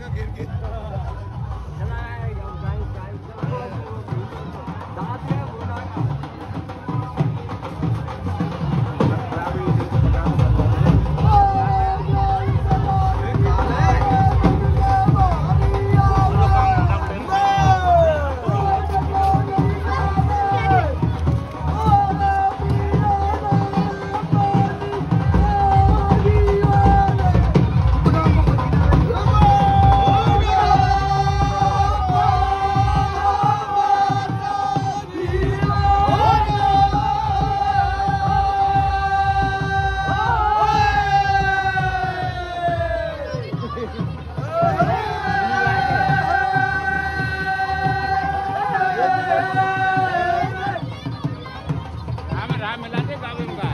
जाएगा गिर के राम राम मिला दे बाबू का